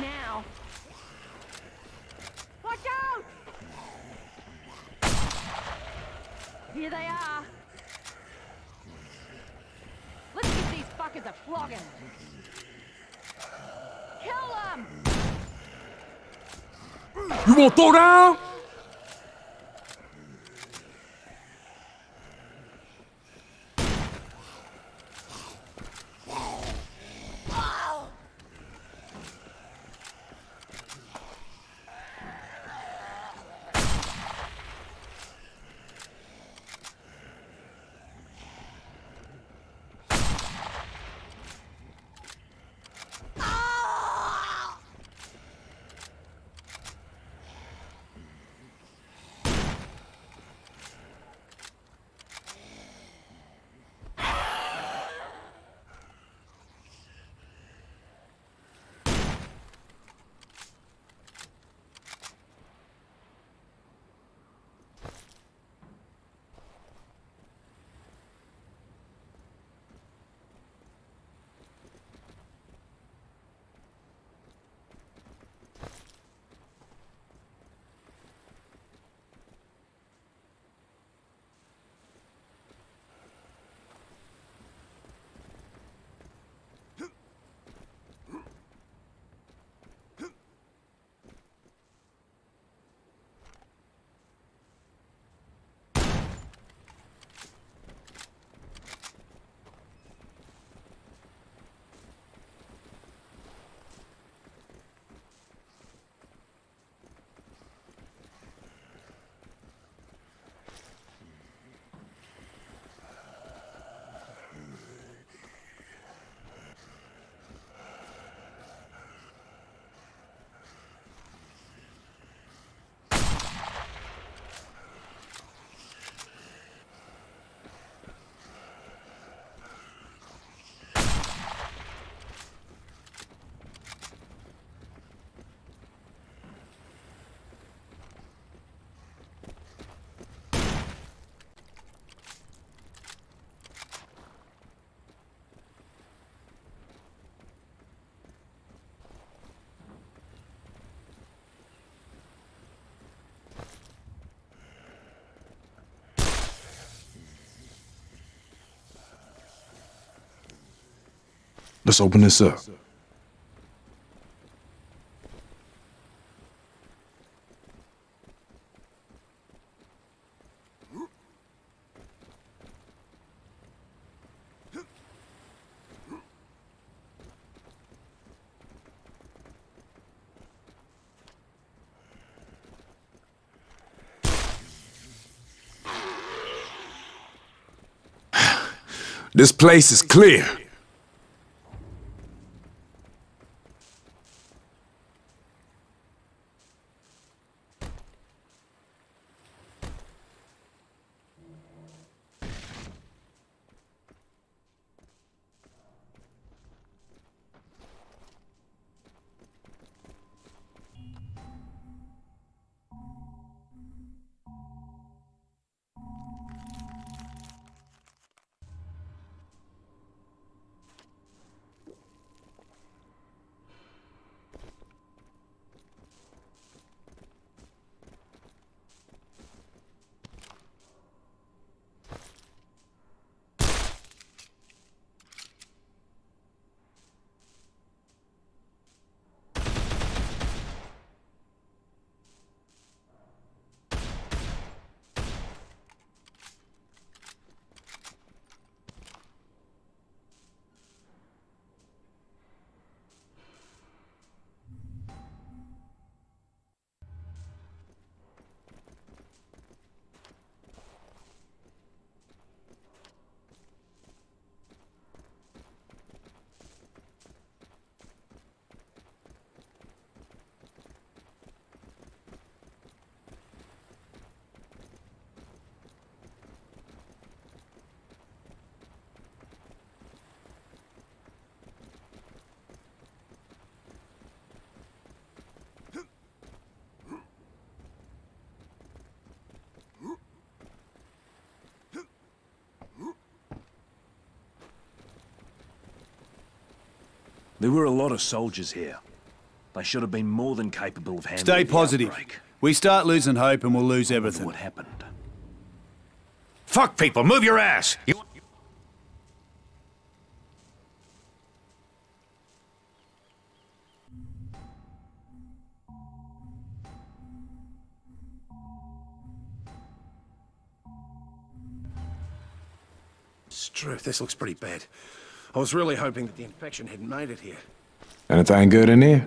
now. Watch out! Here they are. Let's give these fuckers a flogging. Kill them! You won't throw down? Let's open this up. This place is clear. There were a lot of soldiers here. They should have been more than capable of handling Stay positive. outbreak. We start losing hope and we'll lose everything. What happened? Fuck people, move your ass! You... Struth, this looks pretty bad. I was really hoping that the infection hadn't made it here. Anything good in here?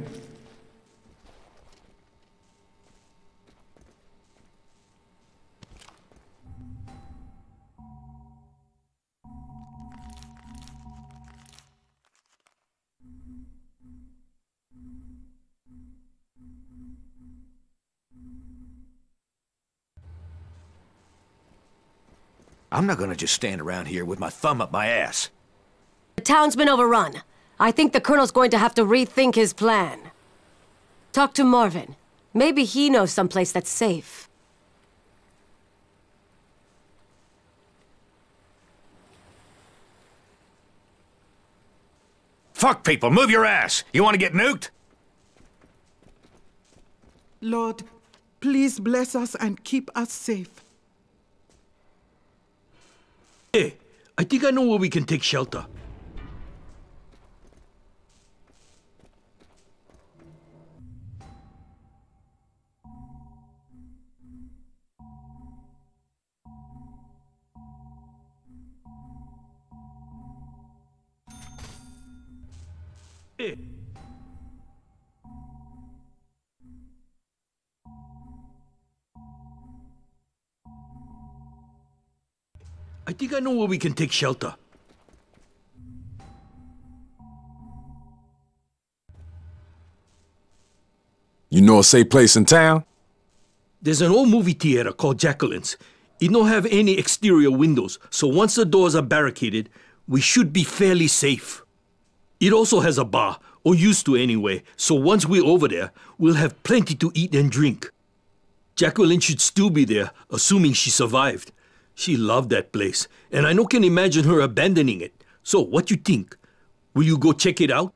I'm not gonna just stand around here with my thumb up my ass. The town's been overrun. I think the Colonel's going to have to rethink his plan. Talk to Marvin. Maybe he knows someplace that's safe. Fuck people, move your ass! You wanna get nuked? Lord, please bless us and keep us safe. Hey, I think I know where we can take shelter. Hey. I think I know where we can take shelter. You know a safe place in town? There's an old movie theater called Jacqueline's. It don't have any exterior windows, so once the doors are barricaded, we should be fairly safe. It also has a bar, or used to anyway, so once we're over there, we'll have plenty to eat and drink. Jacqueline should still be there, assuming she survived. She loved that place, and I no can imagine her abandoning it. So, what you think? Will you go check it out?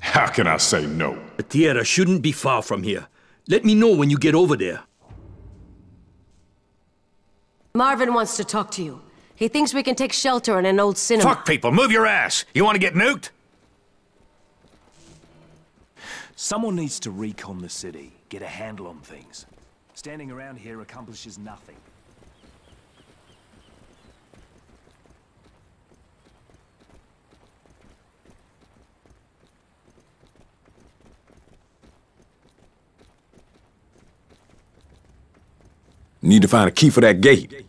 How can I say no? The theater shouldn't be far from here. Let me know when you get over there. Marvin wants to talk to you. He thinks we can take shelter in an old cinema. Fuck people, move your ass! You wanna get nuked? Someone needs to recon the city, get a handle on things. Standing around here accomplishes nothing. Need to find a key for that gate.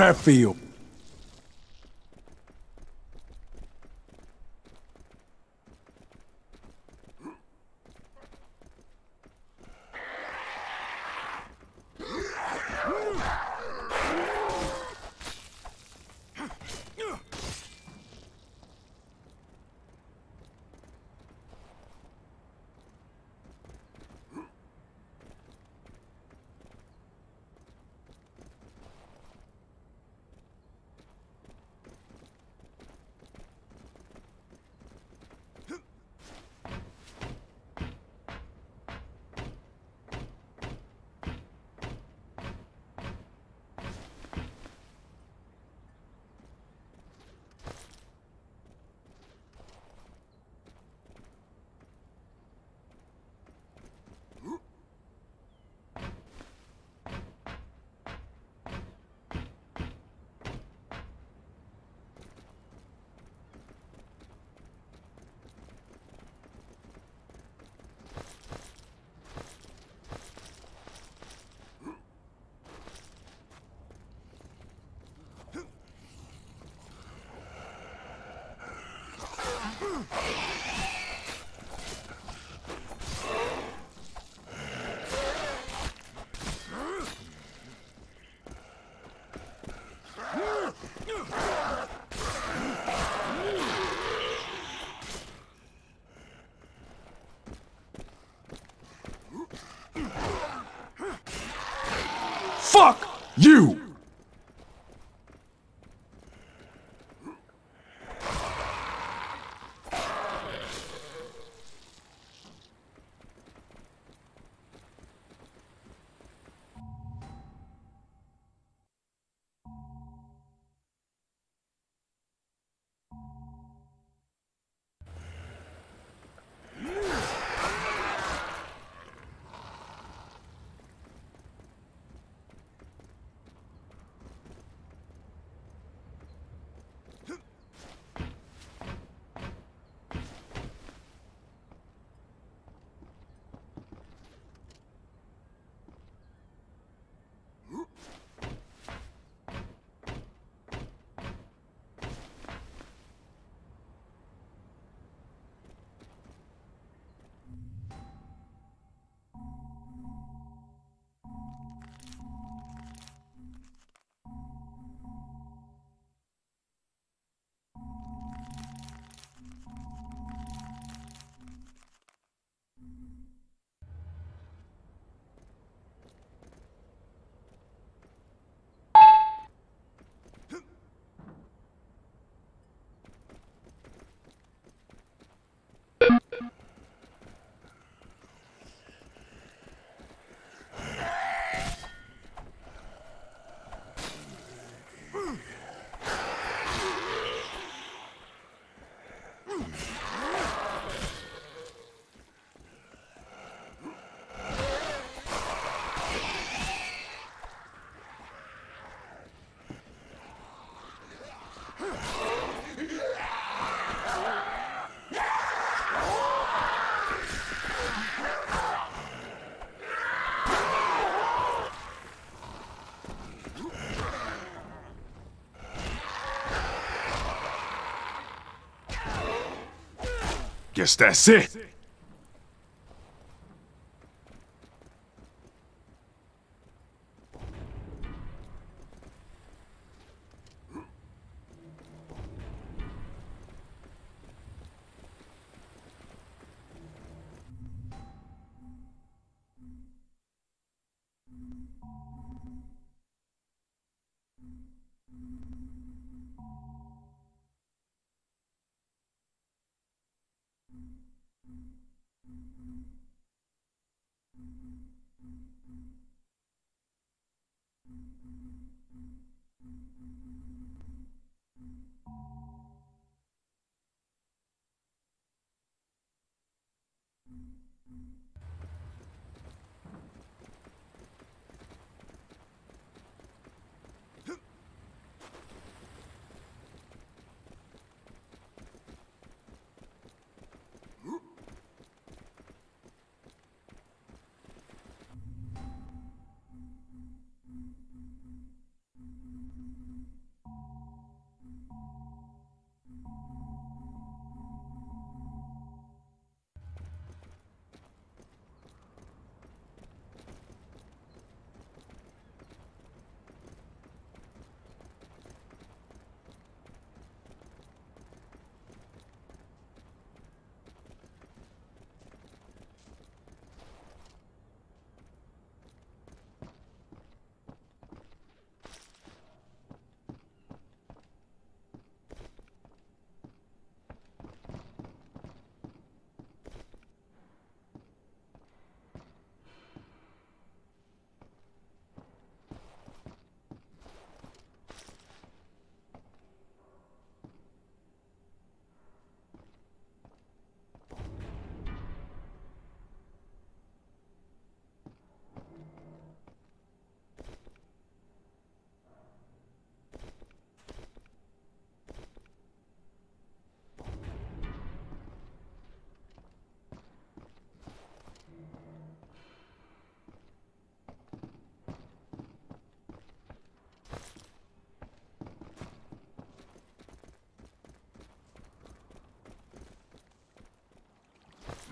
That feel? Guess that's it.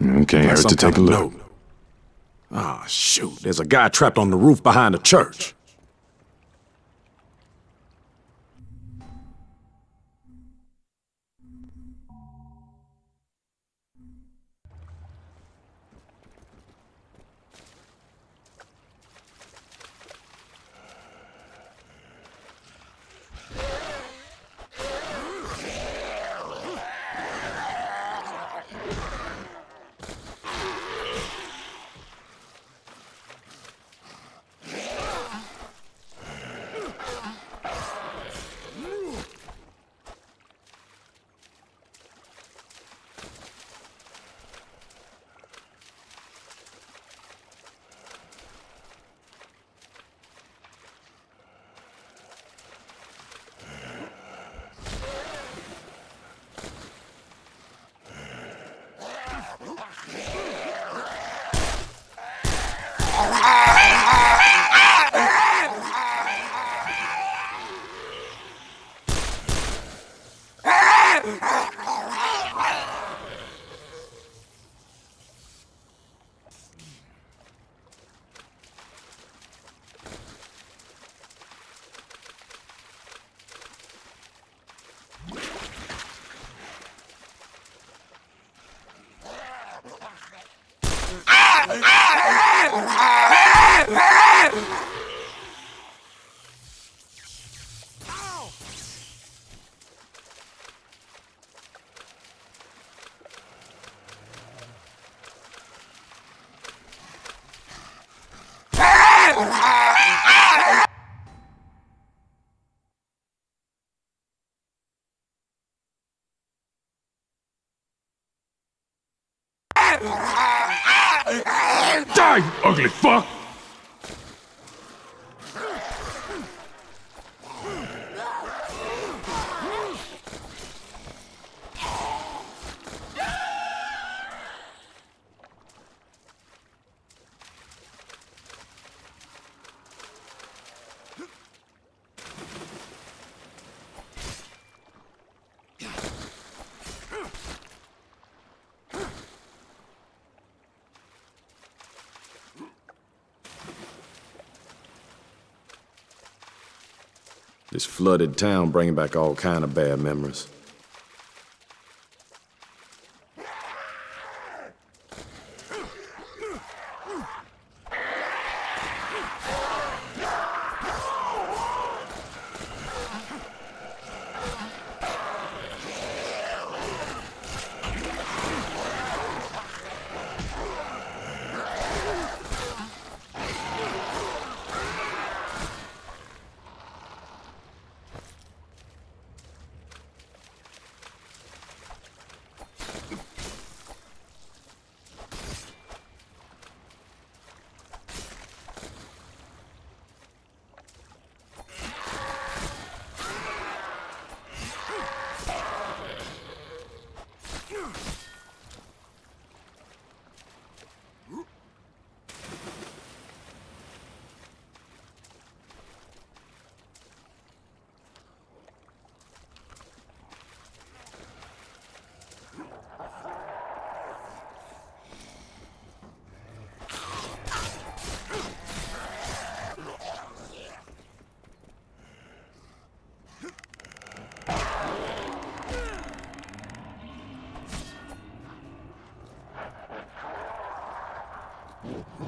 Okay, hurt to take a look. Ah, shoot. There's a guy trapped on the roof behind the church. Ugly fuck! This flooded town bringing back all kind of bad memories. Oh,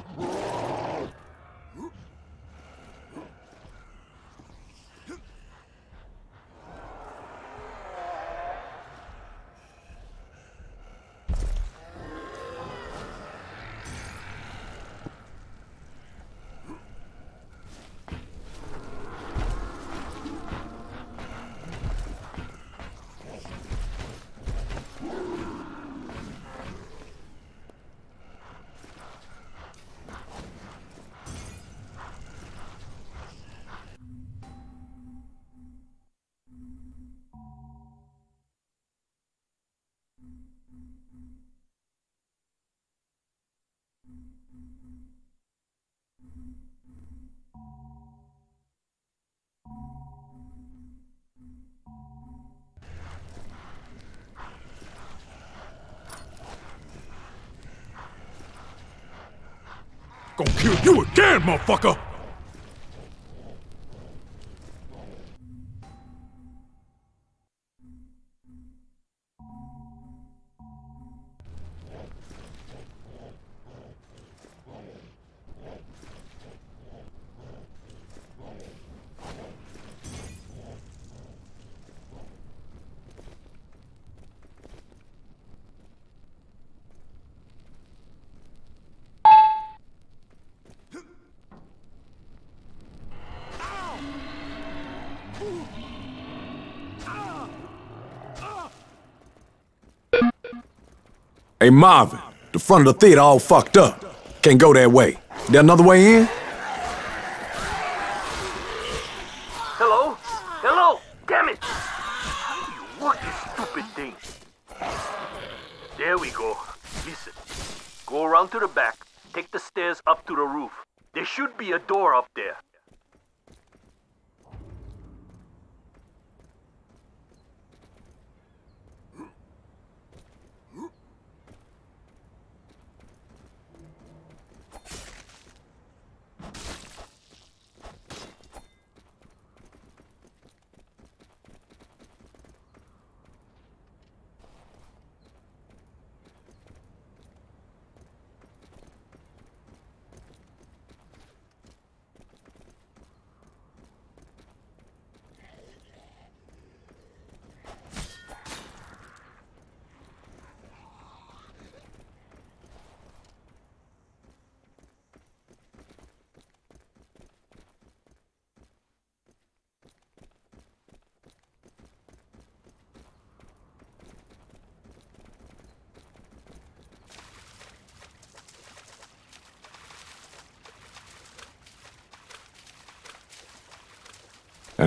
Gonna kill you again, motherfucker! Hey, Marvin, the front of the theater all fucked up. Can't go that way. There another way in?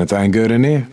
Anything good in here?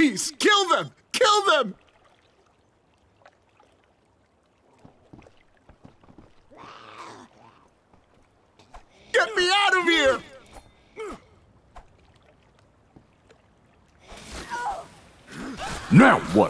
Please, kill them! Kill them! Get me out of here! Now what?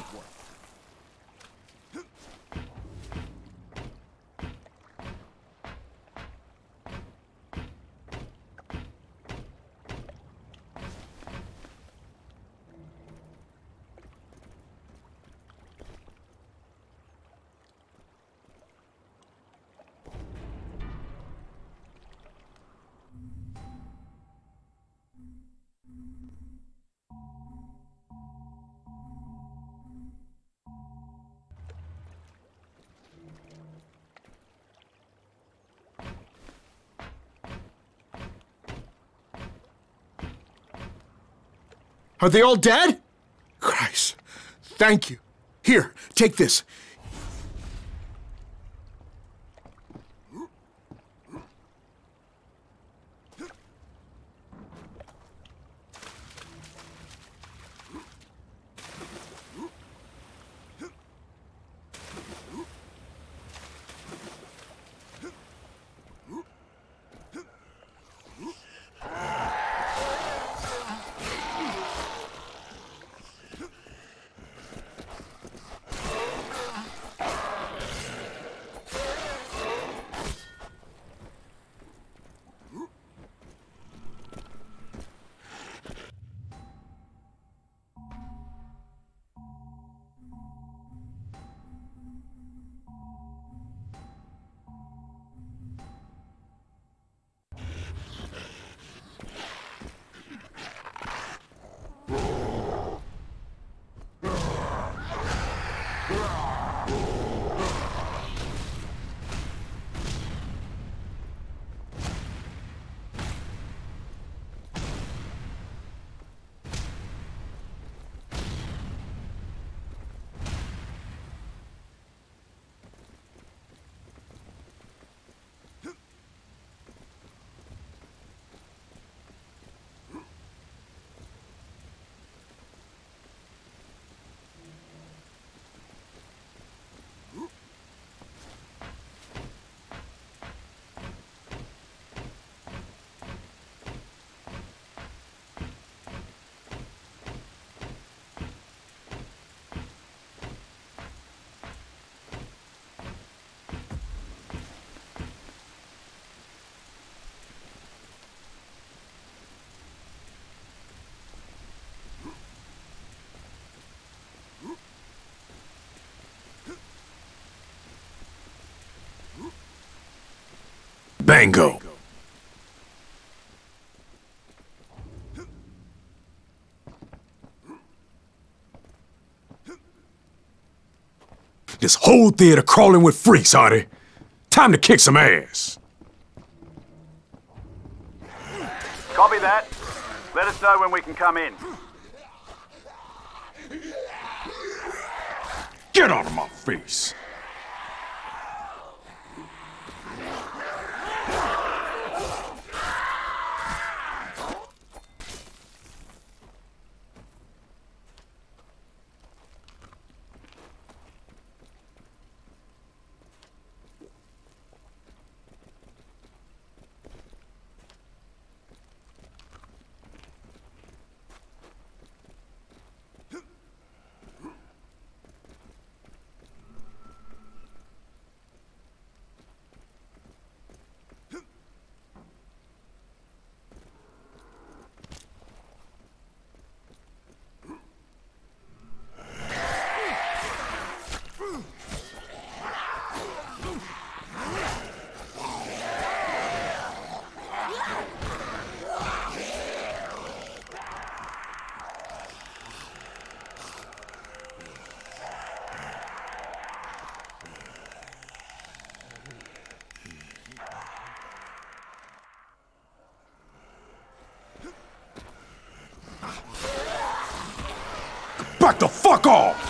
Are they all dead? Christ. Thank you. Here, take this. Bango. This whole theater crawling with freaks, Artie. Time to kick some ass. Copy that. Let us know when we can come in. Get out of my face. Back the fuck off!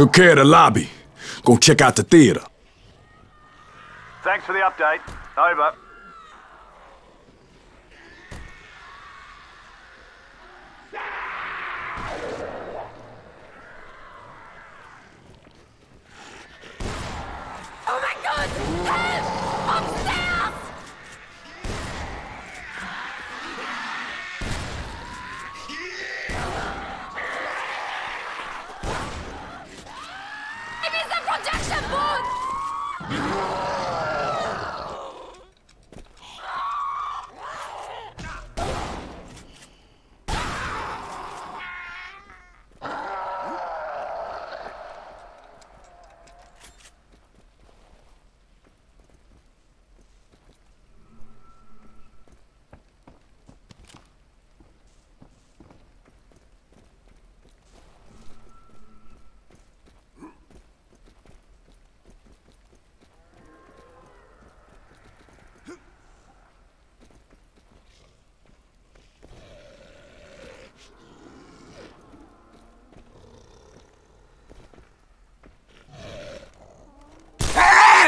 Took care of the lobby. Go check out the theater. Thanks for the update. Over.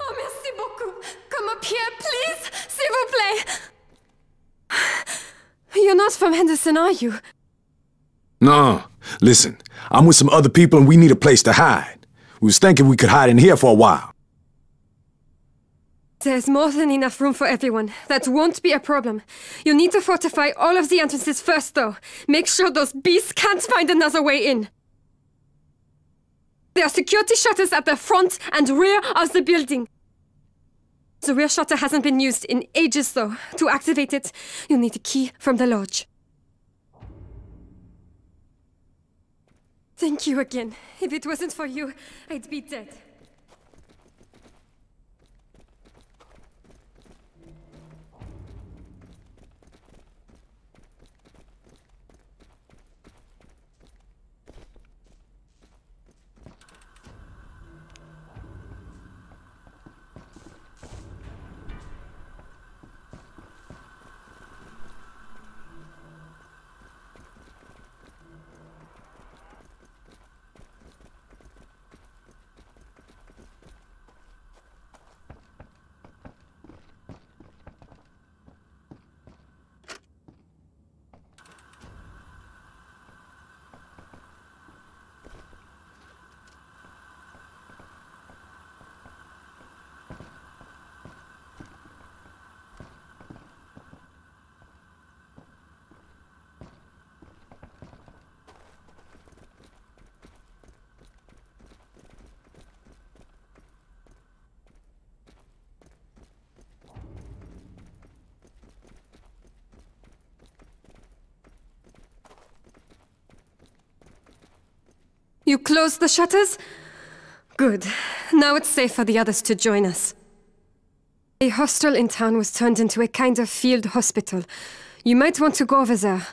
Oh, merci beaucoup. Come up here, please, s'il vous plaît. You're not from Henderson, are you? No. Listen, I'm with some other people and we need a place to hide. We was thinking we could hide in here for a while. There's more than enough room for everyone. That won't be a problem. You need to fortify all of the entrances first, though. Make sure those beasts can't find another way in. There are security shutters at the front and rear of the building. The rear shutter hasn't been used in ages, though. To activate it, you'll need a key from the lodge. Thank you again. If it wasn't for you, I'd be dead. You closed the shutters? Good. Now it's safe for the others to join us. A hostel in town was turned into a kind of field hospital. You might want to go over there.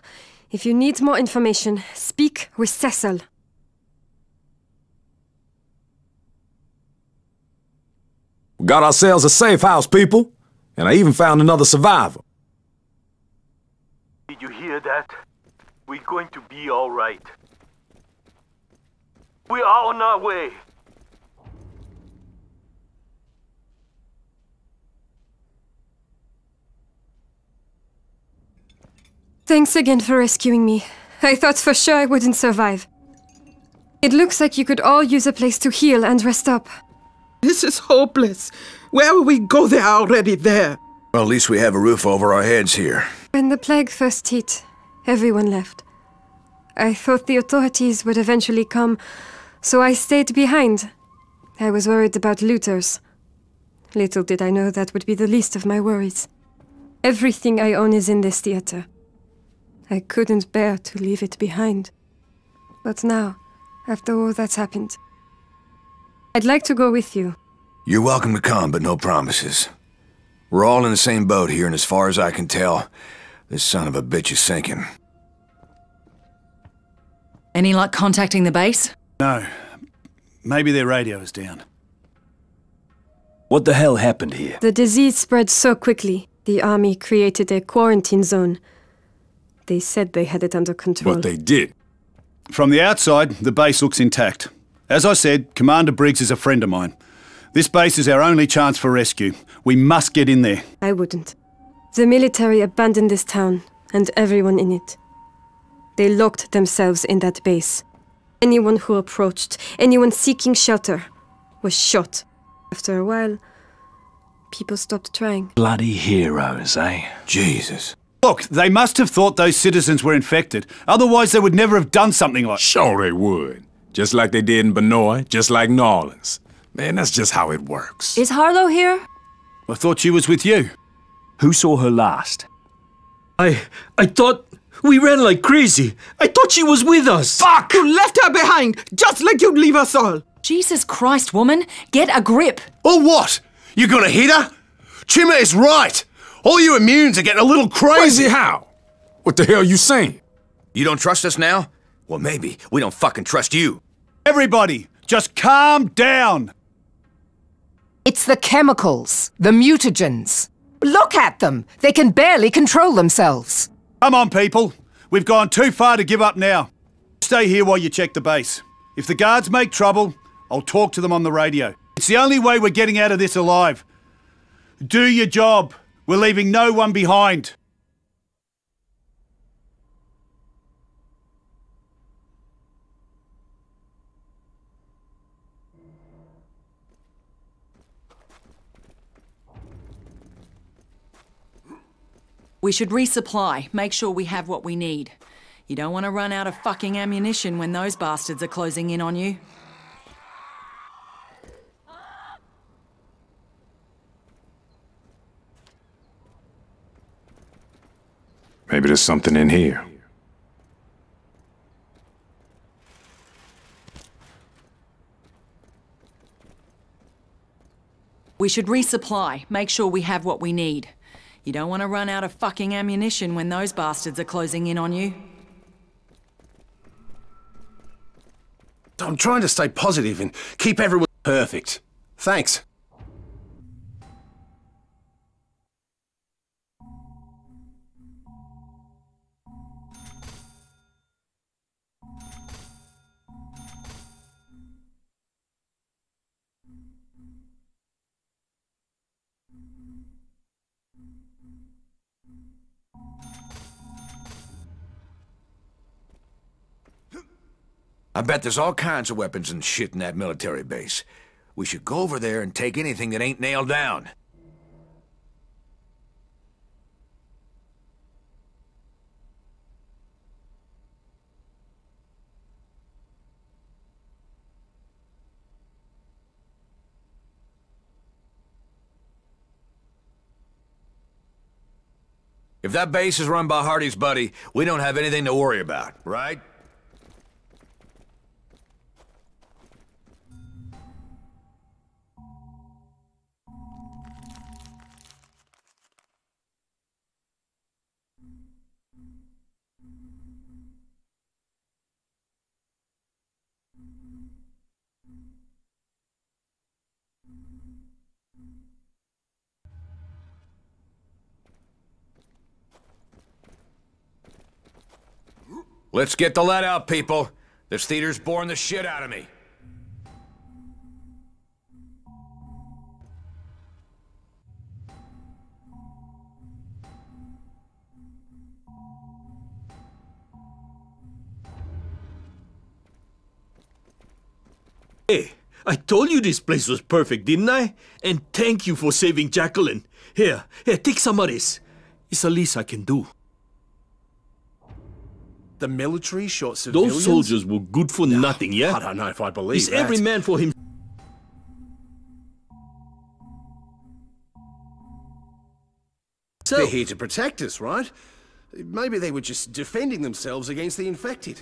If you need more information, speak with Cecil. We got ourselves a safe house, people. And I even found another survivor. Did you hear that? We're going to be alright. We are on our way. Thanks again for rescuing me. I thought for sure I wouldn't survive. It looks like you could all use a place to heal and rest up. This is hopeless. Where will we go? They're already there. Well, at least we have a roof over our heads here. When the plague first hit, everyone left. I thought the authorities would eventually come, so I stayed behind. I was worried about looters. Little did I know that would be the least of my worries. Everything I own is in this theater. I couldn't bear to leave it behind. But now, after all that's happened, I'd like to go with you. You're welcome to come, but no promises. We're all in the same boat here, and as far as I can tell, this son of a bitch is sinking. Any luck contacting the base? No. Maybe their radio is down. What the hell happened here? The disease spread so quickly, the army created a quarantine zone. They said they had it under control. But they did. From the outside, the base looks intact. As I said, Commander Briggs is a friend of mine. This base is our only chance for rescue. We must get in there. I wouldn't. The military abandoned this town, and everyone in it. They locked themselves in that base. Anyone who approached, anyone seeking shelter, was shot. After a while, people stopped trying. Bloody heroes, eh? Jesus. Look, they must have thought those citizens were infected. Otherwise, they would never have done something like. Sure they would. Just like they did in Banoi, just like New Orleans. Man, that's just how it works. Is Harlowe here? I thought she was with you. Who saw her last? I. I thought. We ran like crazy. I thought she was with us. Fuck! You left her behind, just like you'd leave us all. Jesus Christ, woman, get a grip. Or what? You gonna hit her? Chima is right. All you immunes are getting a little crazy. Crazy how? What the hell are you saying? You don't trust us now? Well, maybe. We don't fucking trust you. Everybody, just calm down. It's the chemicals, the mutagens. Look at them! They can barely control themselves. Come on, people. We've gone too far to give up now. Stay here while you check the base. If the guards make trouble, I'll talk to them on the radio. It's the only way we're getting out of this alive. Do your job. We're leaving no one behind. We should resupply, make sure we have what we need. You don't want to run out of fucking ammunition when those bastards are closing in on you. Maybe there's something in here. We should resupply, make sure we have what we need. You don't want to run out of fucking ammunition when those bastards are closing in on you. I'm trying to stay positive and keep everyone perfect. Thanks. I bet there's all kinds of weapons and shit in that military base. We should go over there and take anything that ain't nailed down. If that base is run by Hardy's buddy, we don't have anything to worry about, right? Let's get the let out, people. This theater's boring the shit out of me. Hey, I told you this place was perfect, didn't I? And thank you for saving Jacqueline. Here, here, take some of this. It's the least I can do. The military shot civilians? Those soldiers were good for nothing, yeah? I don't know if I believe It's that. every man for him. They're here to protect us, right? Maybe they were just defending themselves against the infected.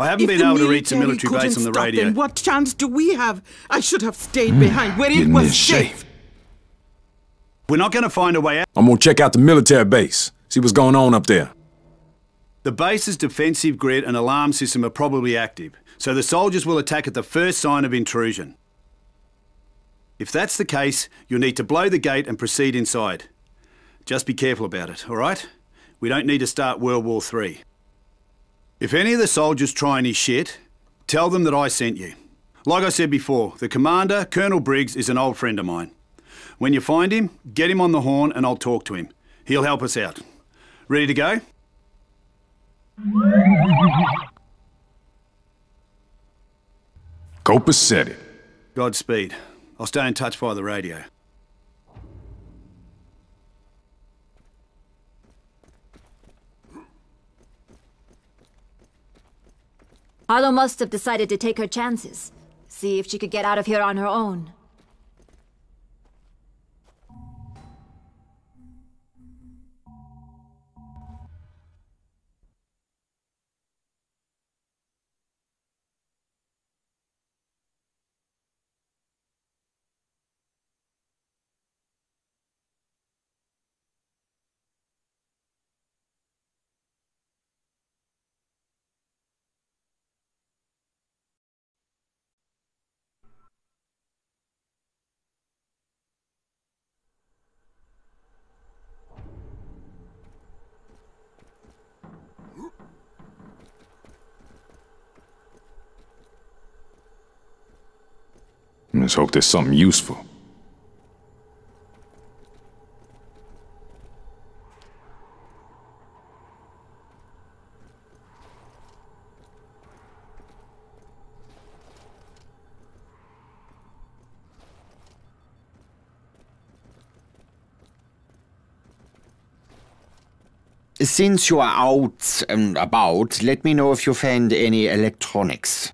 I haven't If been able to reach the military military base on the radio. them, what chance do we have? I should have stayed hmm. behind where it was safe. We're not going to find a way out. I'm gonna check out the military base, see what's going on up there. The base's defensive grid and alarm system are probably active, so the soldiers will attack at the first sign of intrusion. If that's the case, you'll need to blow the gate and proceed inside. Just be careful about it, all right? We don't need to start World War III. If any of the soldiers try any shit, tell them that I sent you. Like I said before, the commander, Colonel Briggs, is an old friend of mine. When you find him, get him on the horn and I'll talk to him. He'll help us out. Ready to go? Copus said it. Godspeed. I'll stay in touch via the radio. Harlowe must have decided to take her chances. See if she could get out of here on her own. Let's hope there's something useful. Since you are out and about, let me know if you find any electronics.